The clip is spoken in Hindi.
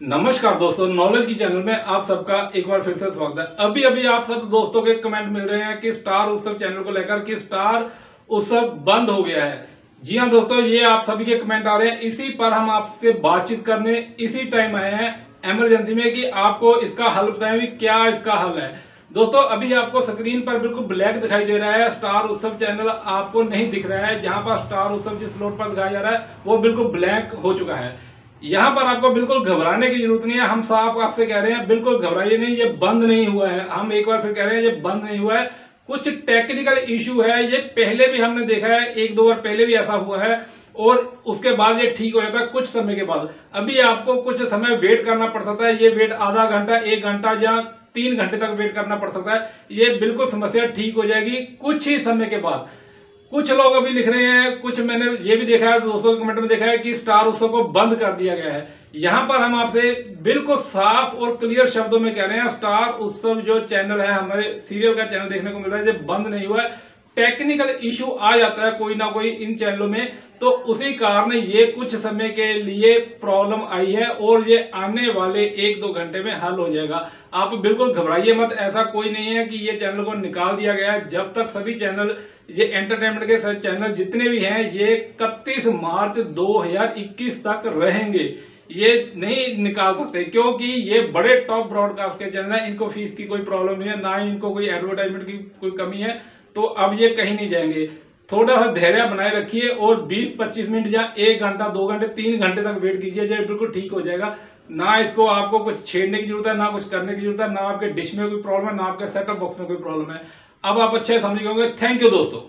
नमस्कार दोस्तों नॉलेज की चैनल में आप सबका एक बार फिर से स्वागत है। अभी अभी आप सब दोस्तों के कमेंट मिल रहे हैं कि स्टार उत्सव चैनल को लेकर कि स्टार उत्सव बंद हो गया है। जी हाँ दोस्तों, ये आप सभी के कमेंट आ रहे हैं। इसी पर हम आपसे बातचीत करने इसी टाइम आए हैं इमरजेंसी में कि आपको इसका हल बताएँ क्या इसका हल है। दोस्तों, अभी आपको स्क्रीन पर बिल्कुल ब्लैक दिखाई दे रहा है। स्टार उत्सव चैनल आपको नहीं दिख रहा है। जहाँ पर स्टार उत्सव जिस स्लोट पर दिखाया जा रहा है, वो बिल्कुल ब्लैक हो चुका है। यहाँ पर आपको बिल्कुल घबराने की ज़रूरत नहीं है। हम साफ़ आपसे कह रहे हैं, बिल्कुल घबराइए नहीं, ये बंद नहीं हुआ है। हम एक बार फिर कह रहे हैं, ये बंद नहीं हुआ है। कुछ टेक्निकल इशू है, ये पहले भी हमने देखा है, एक दो बार पहले भी ऐसा हुआ है, और उसके बाद ये ठीक हो जाता है कुछ समय के बाद। अभी आपको कुछ समय वेट करना पड़ सकता है, ये वेट आधा घंटा, एक घंटा या तीन घंटे तक वेट करना पड़ सकता है। ये बिल्कुल समस्या ठीक हो जाएगी कुछ ही समय के बाद। कुछ लोग अभी लिख रहे हैं, कुछ मैंने ये भी देखा है, दोस्तों के कमेंट में देखा है कि स्टार उत्सव को बंद कर दिया गया है। यहाँ पर हम आपसे बिल्कुल साफ़ और क्लियर शब्दों में कह रहे हैं स्टार उत्सव जो चैनल है, हमारे सीरियल का चैनल देखने को मिल रहा है, ये बंद नहीं हुआ है। टेक्निकल इश्यू आ जाता है, कोई ना कोई इन चैनलों में तो उसी कारण ये कुछ समय के लिए प्रॉब्लम आई है और ये आने वाले एक दो घंटे में हल हो जाएगा। आप बिल्कुल घबराइए मत, ऐसा कोई नहीं है कि ये चैनल को निकाल दिया गया है। जब तक सभी चैनल ये एंटरटेनमेंट के चैनल जितने भी हैं, ये इकतीस मार्च 2021 तक रहेंगे। ये नहीं निकाल सकते, क्योंकि ये बड़े टॉप ब्रॉडकास्ट के चैनल है। इनको फ़ीस की कोई प्रॉब्लम नहीं है, ना ही इनको कोई एडवर्टाइजमेंट की कोई कमी है। तो अब ये कहीं नहीं जाएँगे। थोड़ा सा धैर्य बनाए रखिए और 20-25 मिनट या एक घंटा, दो घंटे, तीन घंटे तक वेट कीजिए जब बिल्कुल ठीक हो जाएगा। ना इसको आपको कुछ छेड़ने की ज़रूरत है, ना कुछ करने की ज़रूरत है, ना आपके डिश में कोई प्रॉब्लम है, ना आपके सेटअप बॉक्स में कोई प्रॉब्लम है। अब आप अच्छे समझ गए थैंक यू दोस्तों।